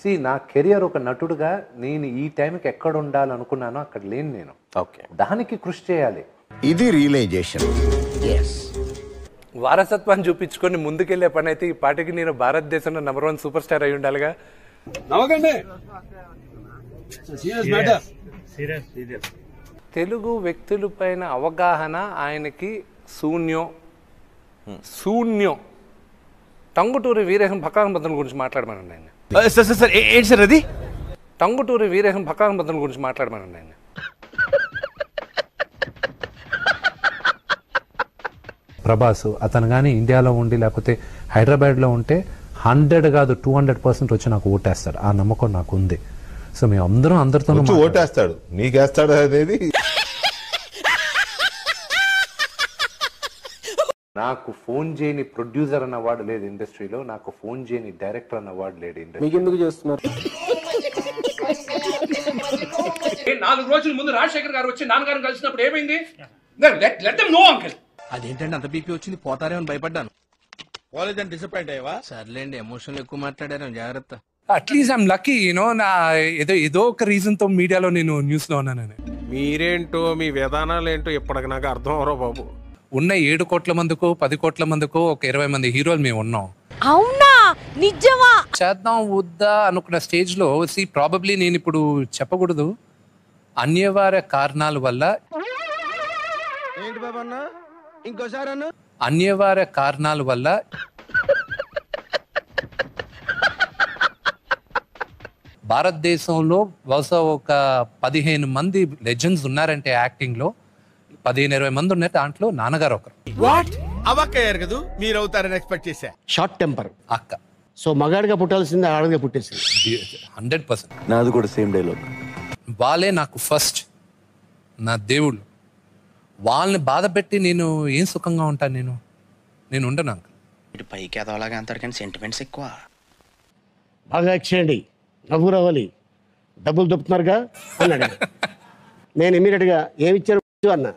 C నా career ఒక నటుడుగా నేను ఈ టైంకి ఎక్కడ ఉండాలనుకున్నానో అక్కడ లేను నేను. ఓకే దానికి కృషి చేయాలి. ఇది రియలైజేషన్ వారసత్వాన్ని చూపించుకొని ముందుకెళ్ళే పని అయితే ఈ పాటికి నేను భారతదేశంలో నెంబర్ వన్ సూపర్ స్టార్ అయి ఉండాలిగా. తెలుగు వ్యక్తుల పైన అవగాహన ఆయనకి శూన్యం. శూన్యం. టంగుటూరి వీరేహం భక్కాంబద్ధం గురించి మాట్లాడమనండి ఆయన. సార్ సార్ సార్ ఏంటి సార్ అది? టంగుటూరి వీరేహం భక్కాంబద్ధం గురించి మాట్లాడమనండి ఆయన ప్రభాస్ అతను కానీ ఇండియాలో ఉండి లేకపోతే హైదరాబాద్లో ఉంటే హండ్రెడ్ కాదు టూ హండ్రెడ్ పర్సెంట్ వచ్చి నాకు ఓటేస్తాడు. ఆ నమ్మకం నాకు ఉంది. సో మేము అందరం అందరితో ఓటేస్తాడు. నీకేస్తాడు అనేది? నాకు ఫోన్ చేయని ప్రొడ్యూసర్ అన్న అవార్డు లేదు ఇండస్ట్రీలో నాకు ఫోన్ చేయని డైరెక్టర్ అన్న అవార్డు లేదు ఇండస్ట్రీ మీకు ఎందుకు చేస్తున్నారు నాలుగు రోజుల ముందు రాజశేఖర్ గారు వచ్చి నాన్నగారిని కలిసినప్పుడు ఏమైంది? లెట్ నో అంకల్ అదేంటంటే అంత బీపీ వచ్చింది పోతారేమని భయపడ్డాను. కాలేజ్ డిసప్పాయింట్ అయ్యవా? సర్లేండి ఎమోషన్ ఎక్కువ మాట్లాడారు జాగ్రత్త. అట్లీస్ట్ ఐమ్ లక్కీ యూనో నా ఏదో ఏదో ఒక రీజన్తో మీడియాలో నేను న్యూస్లో ఉన్నానని. మీరేంటో మీ విధానాలు ఏంటో ఇప్పటికి నాకు అర్థం అవరో బాబు. ఉన్న ఏడు కోట్ల మందికో పది కోట్ల మందికో ఒక ఇరవై మంది హీరోలు మేము ఉన్నాం. అవునా? నిజమా? చేద్దాం వద్దా అనుకున్న స్టేజ్లో సి ప్రాబబ్లీ నేను ఇప్పుడు చెప్పకూడదు. అన్యవార కారణాల వల్ల ఏంటి బాబు అన్న ఇంకోసారి అన్న. అన్యవార కారణాల వల్ల భారతదేశంలో బహుశా ఒక పదిహేను మంది లెజెండ్స్ ఉన్నారంటే యాక్టింగ్లో. పదిహేను ఇరవై మంది ఉన్నారు దాంట్లో నాన్నగారు ఒకరు. వాట్ అవక్కయ్యారు కదా మీరు అవుతారని ఎక్స్పెక్ట్ చేశా. షార్ట్ టెంపర్ అక్క. సో మగాడిగా పుట్టాల్సింది ఆడగా పుట్టేసింది. హండ్రెడ్ పర్సెంట్ నాది కూడా సేమ్ డైలాగ్ వాళ్ళే నాకు ఫస్ట్ నా దేవుళ్ళు. వాళ్ళని బాధ పెట్టి నేను ఏం సుఖంగా ఉంటాను నేను? నేను ఉండను అంకుల్ ఇటు పైకి ఎదవలాగా అంటారు కానీ సెంటిమెంట్స్ ఎక్కువ. బాగా యాక్ట్ చేయండి. నవ్వు రావాలి. డబ్బులు దొప్పుతున్నారుగా? అన్నాడు నేను ఇమీడియట్గా ఏమి ఇచ్చారు? అన్నా.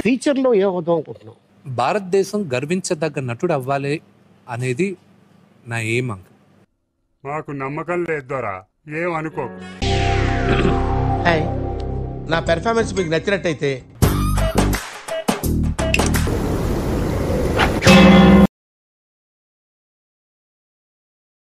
ఫ్యూచర్లో ఏమవుతాం అనుకుంటున్నాం భారతదేశం గర్వించదగ్గ నటుడు అవ్వాలి అనేది నా ఏం మాకు నమ్మకం లేదు దొరా. ఏం అనుకోకు. నా పెర్ఫార్మెన్స్ మీకు నచ్చినట్టయితే